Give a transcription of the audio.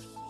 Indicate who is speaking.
Speaker 1: Bye.